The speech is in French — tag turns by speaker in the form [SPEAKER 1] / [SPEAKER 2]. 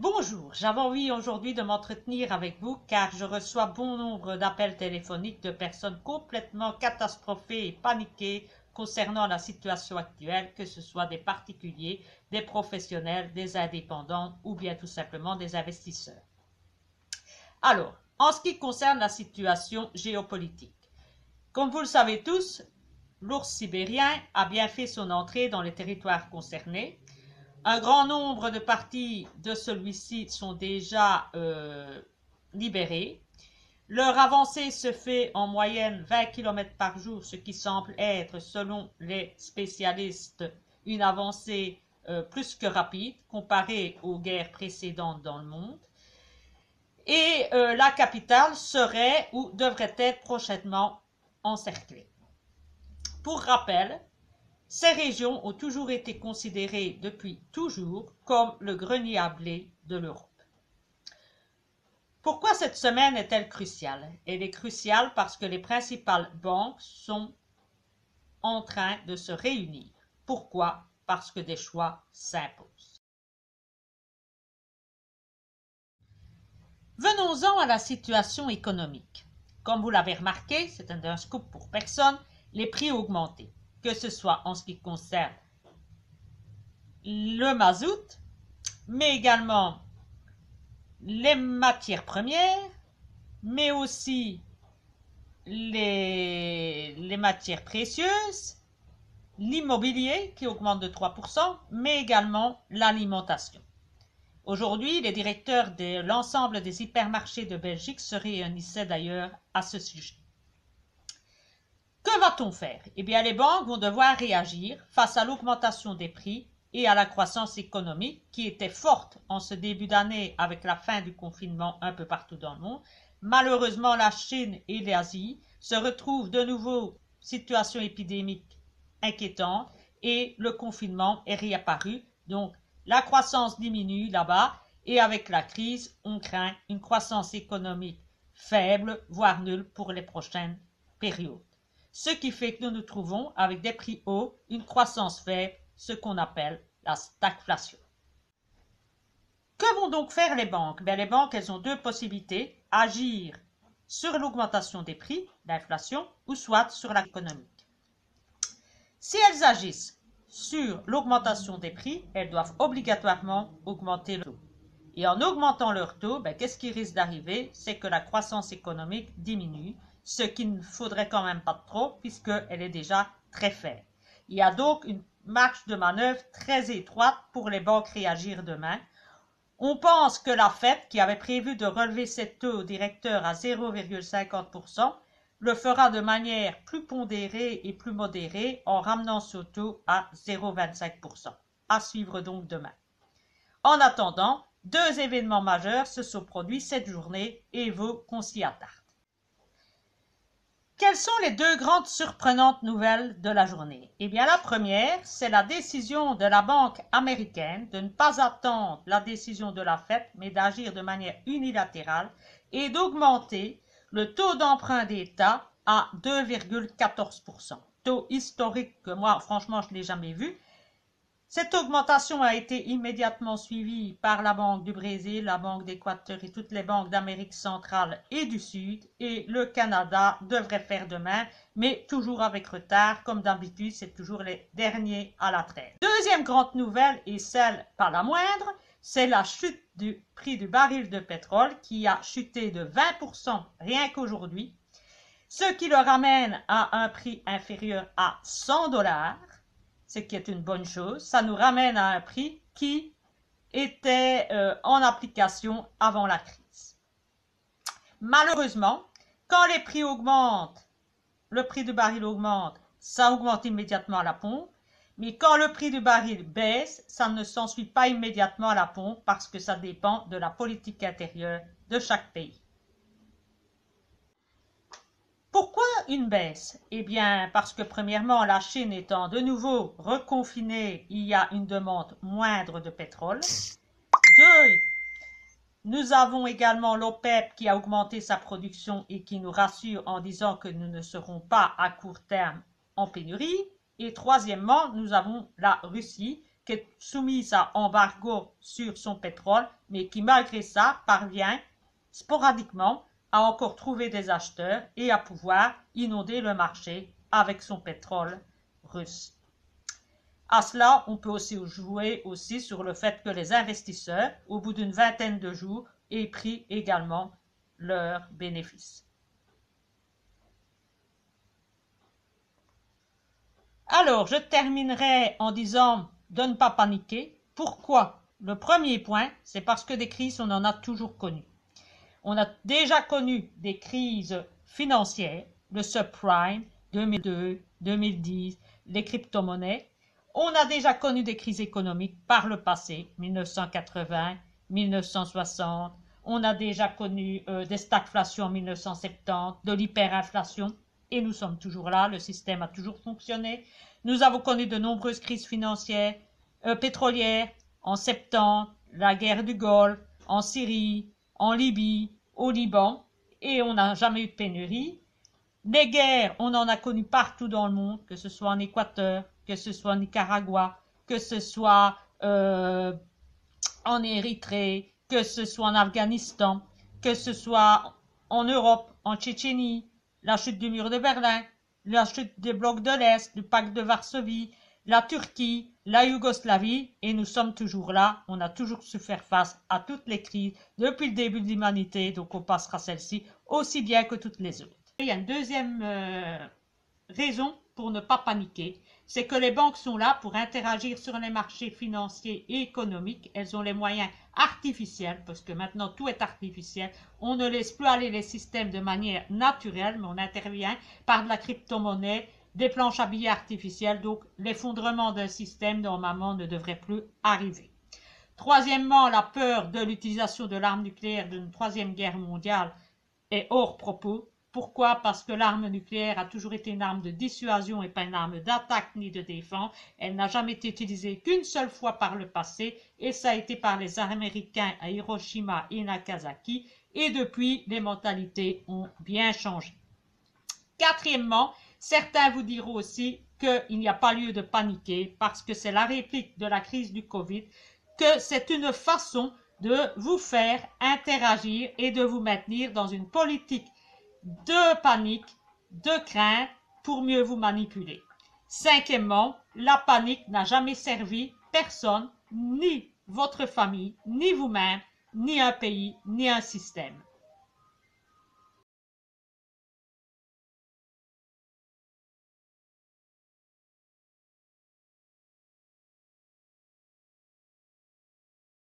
[SPEAKER 1] Bonjour, j'avais envie aujourd'hui de m'entretenir avec vous car je reçois bon nombre d'appels téléphoniques de personnes complètement catastrophées et paniquées concernant la situation actuelle, que ce soit des particuliers, des professionnels, des indépendants ou bien tout simplement des investisseurs. Alors, en ce qui concerne la situation géopolitique, comme vous le savez tous, l'ours sibérien a bien fait son entrée dans les territoires concernés. Un grand nombre de parties de celui-ci sont déjà euh, libérées. Leur avancée se fait en moyenne 20 km par jour, ce qui semble être, selon les spécialistes, une avancée euh, plus que rapide comparée aux guerres précédentes dans le monde. Et euh, la capitale serait ou devrait être prochainement encerclée. Pour rappel, ces régions ont toujours été considérées depuis toujours comme le grenier à blé de l'Europe. Pourquoi cette semaine est-elle cruciale? Elle est cruciale parce que les principales banques sont en train de se réunir. Pourquoi? Parce que des choix s'imposent. Venons-en à la situation économique. Comme vous l'avez remarqué, c'est un scoop pour personne, les prix ont augmenté, que ce soit en ce qui concerne le mazout, mais également les matières premières, mais aussi les, matières précieuses, l'immobilier qui augmente de 3%, mais également l'alimentation. Aujourd'hui, les directeurs de l'ensemble des hypermarchés de Belgique se réunissaient d'ailleurs à ce sujet. Que va-t-on faire? Eh bien, les banques vont devoir réagir face à l'augmentation des prix et à la croissance économique qui était forte en ce début d'année avec la fin du confinement un peu partout dans le monde. Malheureusement, la Chine et l'Asie se retrouvent de nouveau situation épidémique inquiétante et le confinement est réapparu. Donc, la croissance diminue là-bas et avec la crise, on craint une croissance économique faible, voire nulle pour les prochaines périodes. Ce qui fait que nous nous trouvons avec des prix hauts, une croissance faible ce qu'on appelle la stagflation. Que vont donc faire les banques? Ben, Les banques, elles ont deux possibilités, agir sur l'augmentation des prix, l'inflation, ou soit sur l'économie. Si elles agissent sur l'augmentation des prix, elles doivent obligatoirement augmenter le taux. Et en augmentant leur taux, ben, qu'est-ce qui risque d'arriver? C'est que la croissance économique diminue, ce qu'il ne faudrait quand même pas trop, puisqu'elle est déjà très faible. Il y a donc une marge de manœuvre très étroite pour les banques réagir demain. On pense que la Fed, qui avait prévu de relever ses taux directeurs à 0,50%, le fera de manière plus pondérée et plus modérée en ramenant ce taux à 0,25%. À suivre donc demain. En attendant, deux événements majeurs se sont produits cette journée et vaut qu'on s'y attarde. Quelles sont les deux grandes surprenantes nouvelles de la journée? Eh bien, la première, c'est la décision de la Banque américaine de ne pas attendre la décision de la Fed, mais d'agir de manière unilatérale et d'augmenter le taux d'emprunt d'État à 2,14%. Taux historique que moi, franchement, je ne l'ai jamais vu. Cette augmentation a été immédiatement suivie par la Banque du Brésil, la Banque d'Équateur et toutes les banques d'Amérique centrale et du Sud, et le Canada devrait faire demain, mais toujours avec retard, comme d'habitude, c'est toujours les derniers à la traîne. Deuxième grande nouvelle, et celle pas la moindre, c'est la chute du prix du baril de pétrole qui a chuté de 20% rien qu'aujourd'hui, ce qui le ramène à un prix inférieur à 100 dollars ce qui est une bonne chose. Ça nous ramène à un prix qui était euh, en application avant la crise. Malheureusement, quand les prix augmentent, le prix du baril augmente, ça augmente immédiatement à la pompe. Mais quand le prix du baril baisse, ça ne s'ensuit pas immédiatement à la pompe parce que ça dépend de la politique intérieure de chaque pays. Pourquoi une baisse? Eh bien, parce que premièrement, la Chine étant de nouveau reconfinée, il y a une demande moindre de pétrole. Deux, nous avons également l'OPEP qui a augmenté sa production et qui nous rassure en disant que nous ne serons pas à court terme en pénurie. Et troisièmement, nous avons la Russie qui est soumise à embargo sur son pétrole, mais qui malgré ça parvient sporadiquement à encore trouver des acheteurs et à pouvoir inonder le marché avec son pétrole russe. À cela, on peut aussi jouer aussi sur le fait que les investisseurs, au bout d'une vingtaine de jours, aient pris également leurs bénéfices. Alors, je terminerai en disant de ne pas paniquer. Pourquoi? Le premier point, c'est parce que des crises, on en a toujours connu. On a déjà connu des crises financières, le subprime, 2002, 2010, les crypto-monnaies. On a déjà connu des crises économiques par le passé, 1980, 1960. On a déjà connu euh, des stagflations en 1970, de l'hyperinflation et nous sommes toujours là, le système a toujours fonctionné. Nous avons connu de nombreuses crises financières, euh, pétrolières, en septembre, la guerre du Golfe, en Syrie, en Libye, au Liban, et on n'a jamais eu de pénurie. Les guerres, on en a connu partout dans le monde, que ce soit en Équateur, que ce soit en Nicaragua, que ce soit euh, en Érythrée, que ce soit en Afghanistan, que ce soit en Europe, en Tchétchénie, la chute du mur de Berlin, la chute des blocs de l'Est, du pacte de Varsovie, la Turquie, la Yougoslavie, et nous sommes toujours là. On a toujours su faire face à toutes les crises depuis le début de l'humanité, donc on passera celle-ci aussi bien que toutes les autres. Il y a une deuxième euh, raison pour ne pas paniquer, c'est que les banques sont là pour interagir sur les marchés financiers et économiques. Elles ont les moyens artificiels, parce que maintenant tout est artificiel. On ne laisse plus aller les systèmes de manière naturelle, mais on intervient par de la crypto-monnaie, des planches à billets artificielles. Donc l'effondrement d'un système, normalement, ne devrait plus arriver. Troisièmement, la peur de l'utilisation de l'arme nucléaire d'une troisième guerre mondiale est hors propos. Pourquoi? Parce que l'arme nucléaire a toujours été une arme de dissuasion et pas une arme d'attaque ni de défense. Elle n'a jamais été utilisée qu'une seule fois par le passé et ça a été par les Américains à Hiroshima et Nagasaki et depuis les mentalités ont bien changé. Quatrièmement, certains vous diront aussi qu'il n'y a pas lieu de paniquer parce que c'est la réplique de la crise du Covid, que c'est une façon de vous faire interagir et de vous maintenir dans une politique de panique, de crainte pour mieux vous manipuler. Cinquièmement, la panique n'a jamais servi personne, ni votre famille, ni vous-même, ni un pays, ni un système.